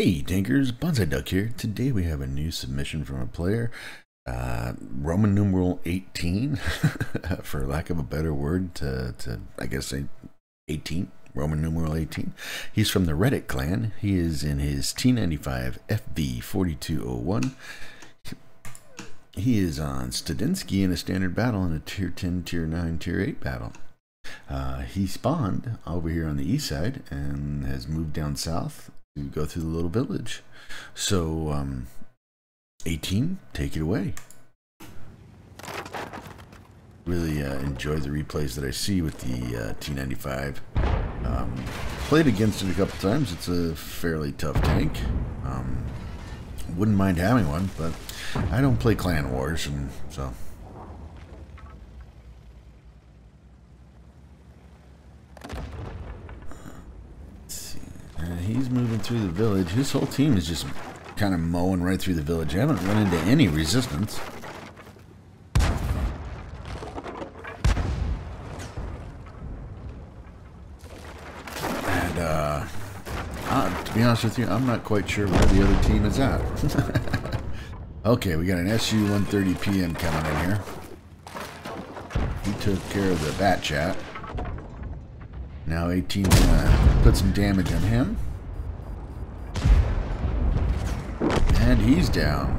Hey Dinkers, Banzi Duck here. Today we have a new submission from a player, uh, Roman numeral 18, for lack of a better word, to, to I guess say 18, Roman numeral 18. He's from the Reddit clan. He is in his T95 FV4201. He is on Studinsky in a standard battle in a tier 10, tier 9, tier 8 battle. Uh, he spawned over here on the east side and has moved down south go through the little village. So, um, 18, take it away. Really uh, enjoy the replays that I see with the uh, T95. Um, played against it a couple times. It's a fairly tough tank. Um, wouldn't mind having one, but I don't play Clan Wars, and so moving through the village. His whole team is just kind of mowing right through the village. I haven't run into any resistance. And, uh, to be honest with you, I'm not quite sure where the other team is at. okay, we got an SU-130 PM coming in here. He took care of the bat chat. Now 18 uh, put some damage on him. He's down.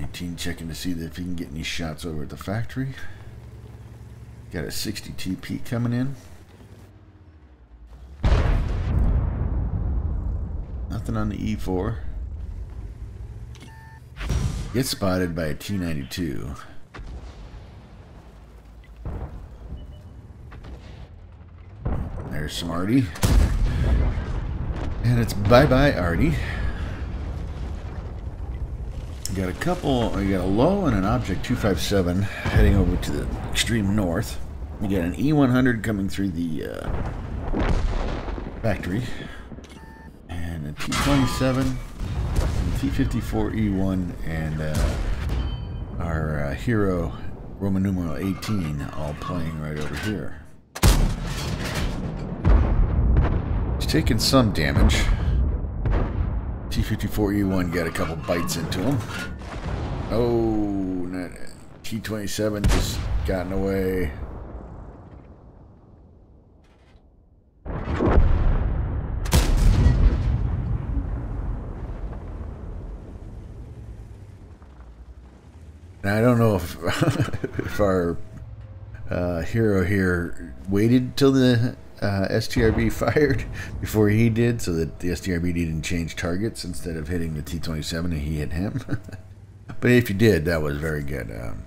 Eighteen checking to see if he can get any shots over at the factory. Got a 60 TP coming in. Nothing on the E4. Gets spotted by a T-92. There's some Artie. And it's bye-bye Artie. got a couple, you got a low and an object 257 heading over to the extreme north. You got an E100 coming through the uh, factory. And a T27 T54E1 and uh, our uh, hero Roman numeral 18 all playing right over here. He's taking some damage. T54E1 got a couple bites into him. Oh, T27 just gotten away. Now, I don't know if, if our uh, hero here waited till the uh, STRV fired before he did, so that the STRV didn't change targets instead of hitting the T27 and he hit him. but if you did, that was very good. Um,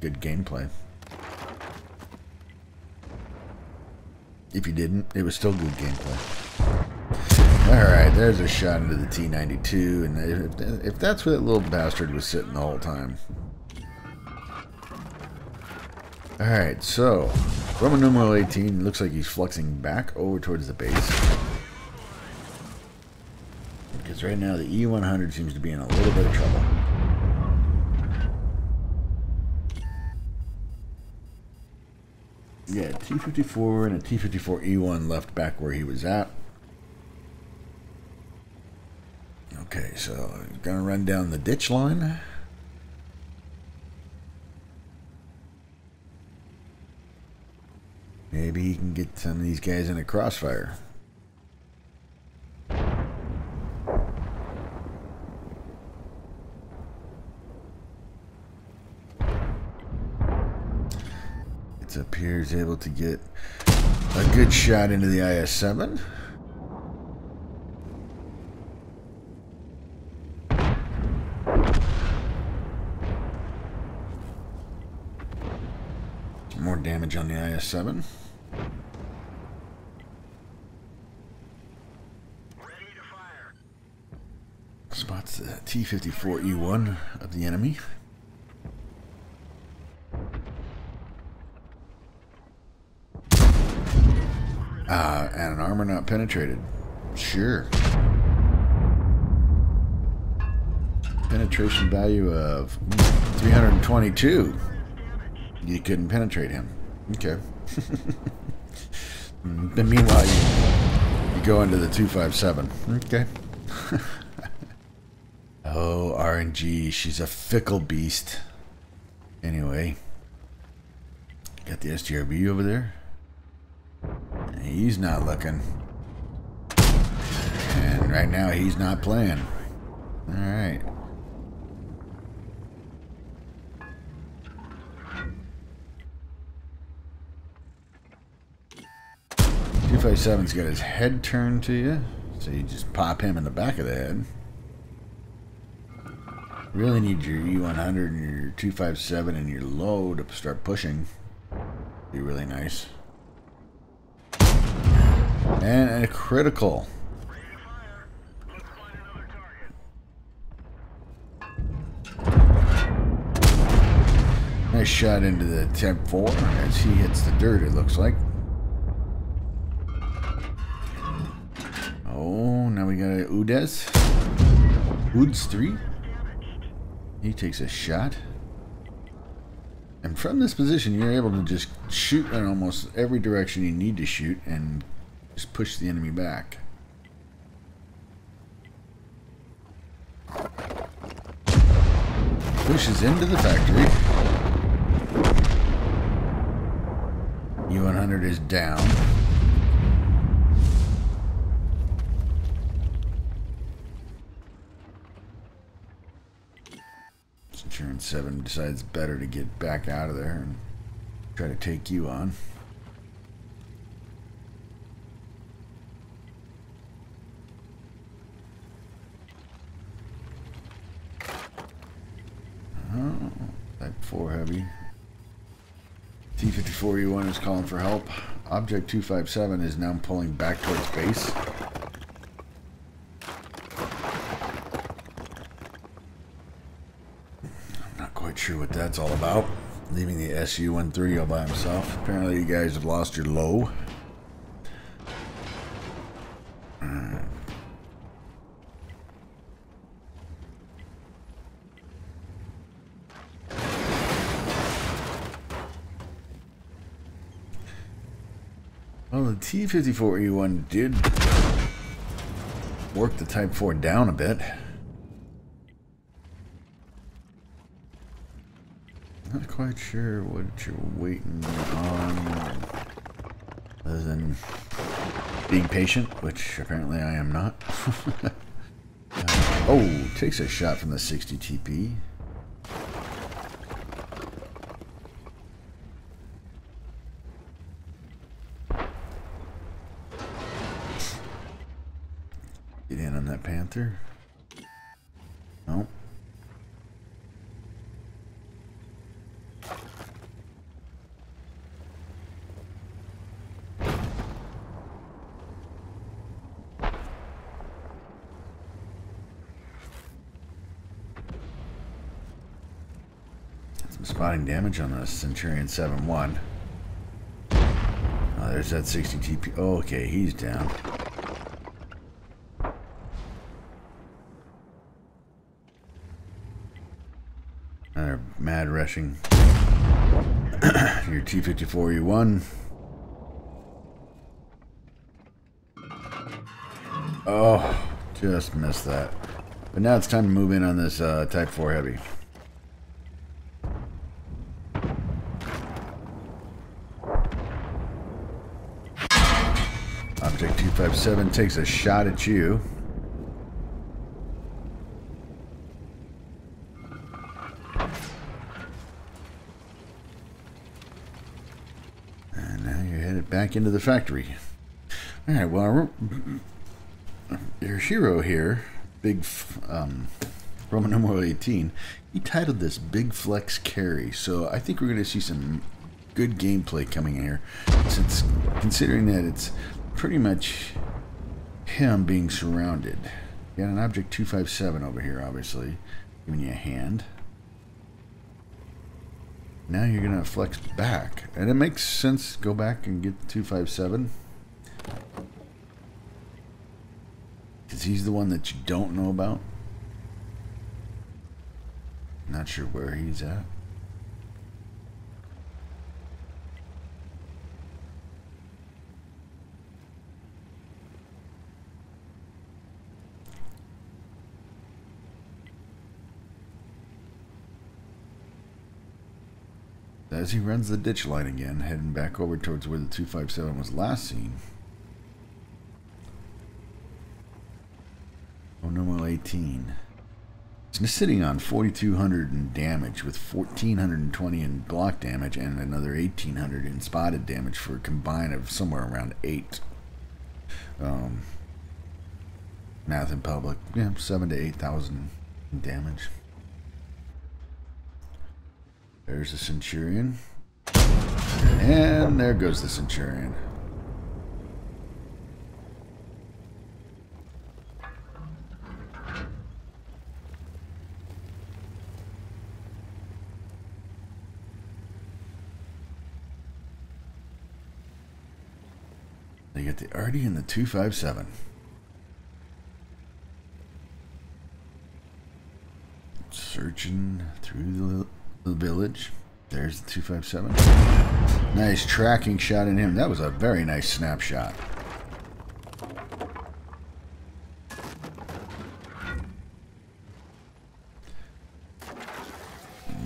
good gameplay. If you didn't, it was still good gameplay. Alright, there's a shot into the T-92, and if, that's where that little bastard was sitting the whole time. Alright, so Roman numeral 18 looks like he's fluxing back over towards the base. Because right now the E100 seems to be in a little bit of trouble. Yeah, T-54 and a T-54E1 left back where he was at. Okay, so gonna run down the ditch line. Maybe he can get some of these guys in a crossfire. It's up here, he's able to get a good shot into the IS-7. More damage on the IS-7. Spots the T-54E1 of the enemy. Uh, and an armor not penetrated. Sure. penetration value of 322. You couldn't penetrate him. Okay. but meanwhile, you, you go into the 257. Okay. oh, RNG. She's a fickle beast. Anyway. Got the STRV over there. He's not looking. And right now he's not playing. Alright. Two five seven's got his head turned to you, so you just pop him in the back of the head. Really need your E100 and your 257 and your low to start pushing. Be really nice. And a critical. Nice shot into the Type 4 as he hits the dirt, it looks like. Oh, now we got a Udes. Uds 3. He takes a shot. And from this position, you're able to just shoot in almost every direction you need to shoot and just push the enemy back. Pushes into the factory. U-100 is down. 7 decides better to get back out of there and try to take you on. Oh, type 4 heavy. T-54E1 is calling for help. Object 257 is now pulling back towards base. I'm not quite sure what that's all about. Leaving the SU-13 all by himself. Apparently you guys have lost your low. Well, the T-54E1 did work the Type 4 down a bit. Not sure what you're waiting on, other than being patient, which apparently I am not. uh, oh, takes a shot from the 60 TP. Get in on that panther. No. Some spotting damage on the Centurion 7-1. Oh, there's that 60 TP. Oh, okay, he's down. Another mad rushing. Your T-54E1. Oh, just missed that. But now it's time to move in on this uh, Type 4 Heavy. Object 257 takes a shot at you. And now you're headed back into the factory. All right, well, your hero here, Big um, Roman numeral 18, he titled this Big Flex Carry. So I think we're going to see some good gameplay coming here, since considering that it's pretty much him being surrounded. You got an object 257 over here, obviously, giving you a hand. Now you're going to flex back. And it makes sense go back and get the 257. Because he's the one that you don't know about. not sure where he's at. As he runs the ditch line again, heading back over towards where the 257 was last seen. Oh, normal 18. It's sitting on 4,200 in damage with 1,420 in block damage and another 1,800 in spotted damage for a combine of somewhere around 8. Um, math in public, yeah, 7 to 8,000 damage. There's the Centurion. And there goes the Centurion. They get the Artie and the 257. Searching through the, the village. There's the 257. Nice tracking shot in him. That was a very nice snapshot.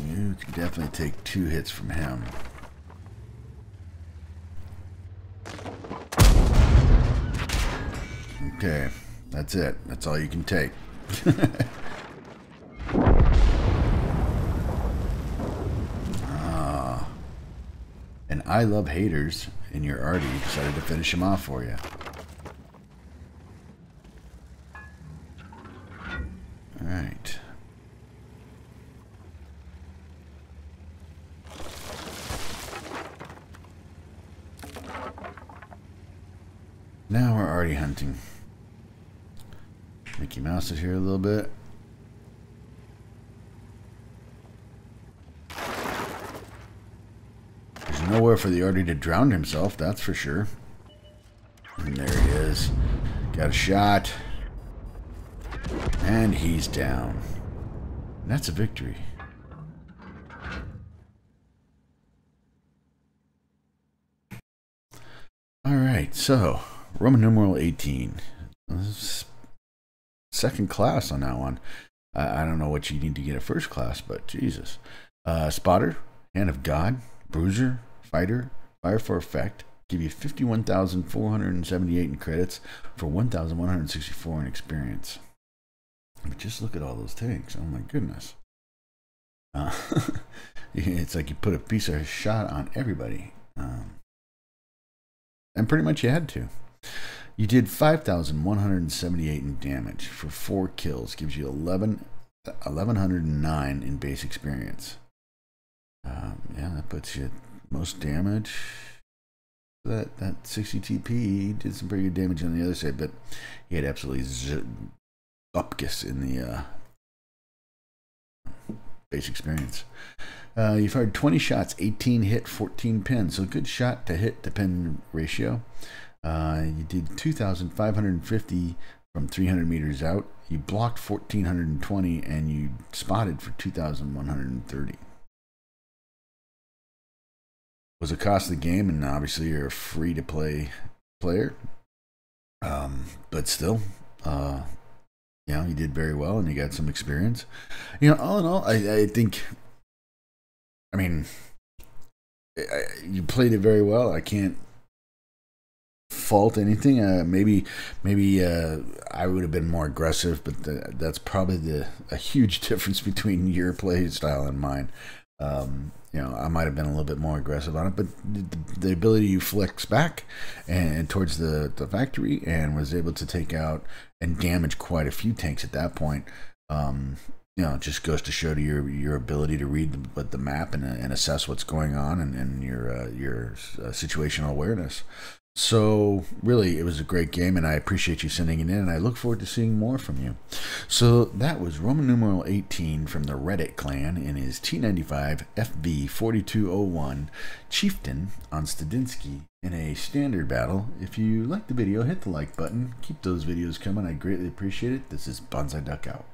You can definitely take two hits from him. Okay, that's it. That's all you can take. ah. And I love haters, and your Artie decided to finish him off for you. Alright. Now we're already hunting. Mickey Mouse is here a little bit. There's nowhere for the Artie to drown himself, that's for sure. And there he is. Got a shot. And he's down. That's a victory. All right, so Roman numeral 18 second class on that one. I, I don't know what you need to get a first class, but Jesus. Uh, spotter, Hand of God, Bruiser, Fighter, Fire for Effect, give you 51,478 in credits for 1,164 in experience. But just look at all those tanks. Oh my goodness. Uh, it's like you put a piece of shot on everybody. Um, and pretty much you had to. You did 5,178 in damage for four kills. Gives you 11, 1,109 in base experience. Um, yeah, that puts you most damage. That that 60 TP did some pretty good damage on the other side, but he had absolutely z- upkiss in the uh, base experience. Uh, you fired 20 shots, 18 hit, 14 pin. So good shot to hit to pin ratio. Uh, you did 2,550 from 300 meters out. You blocked 1,420 and you spotted for 2,130. Was a costly game, and obviously you're a free to play player. Um, but still, uh, you know, you did very well and you got some experience. You know, all in all, I, I think, I mean, I, you played it very well. I can't fault anything. Uh, maybe maybe uh, I would have been more aggressive, but the, that's probably the a huge difference between your play style and mine. Um, you know, I might have been a little bit more aggressive on it, but the, the ability to flex back and towards the, the factory and was able to take out and damage quite a few tanks at that point. Um, you know, it just goes to show to your your ability to read the, the map and, and assess what's going on and, and your uh, your uh, situational awareness. So, really, it was a great game, and I appreciate you sending it in, and I look forward to seeing more from you. So, that was Roman numeral 18 from the Reddit clan in his T95 FV 4201 Chieftain on Studinsky in a standard battle. If you like the video, hit the like button. Keep those videos coming. I greatly appreciate it. This is Banzi Duck out.